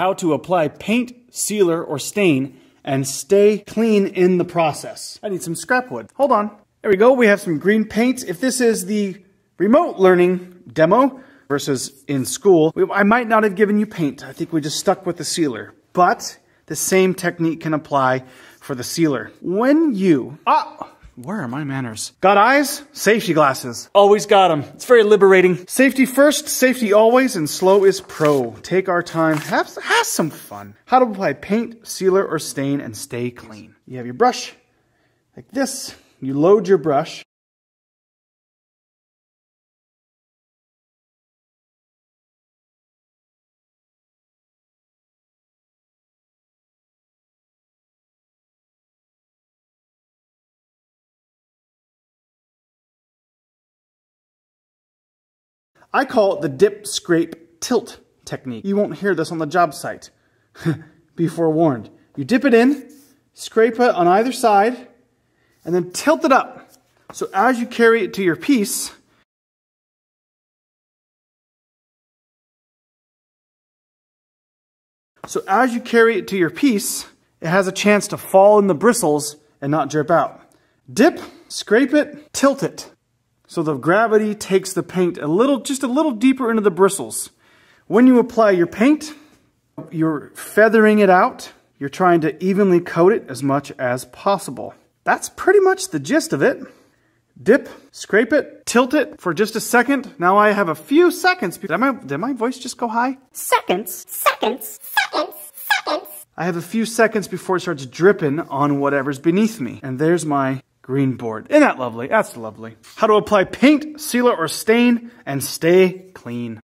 how to apply paint, sealer, or stain and stay clean in the process. I need some scrap wood. Hold on. There we go. We have some green paint. If this is the remote learning demo versus in school, I might not have given you paint. I think we just stuck with the sealer. But the same technique can apply for the sealer. When you... Ah! Where are my manners? Got eyes? Safety glasses. Always got them. It's very liberating. Safety first, safety always, and slow is pro. Take our time, have, have some fun. How to apply paint, sealer, or stain and stay clean. You have your brush like this. You load your brush. I call it the dip, scrape, tilt technique. You won't hear this on the job site. Be forewarned. You dip it in, scrape it on either side, and then tilt it up. So as you carry it to your piece, so as you carry it to your piece, it has a chance to fall in the bristles and not drip out. Dip, scrape it, tilt it. So the gravity takes the paint a little, just a little deeper into the bristles. When you apply your paint, you're feathering it out. You're trying to evenly coat it as much as possible. That's pretty much the gist of it. Dip, scrape it, tilt it for just a second. Now I have a few seconds. Did my, did my voice just go high? Seconds, seconds, seconds, seconds. I have a few seconds before it starts dripping on whatever's beneath me. And there's my green board. Isn't that lovely? That's lovely. How to apply paint, sealer, or stain and stay clean.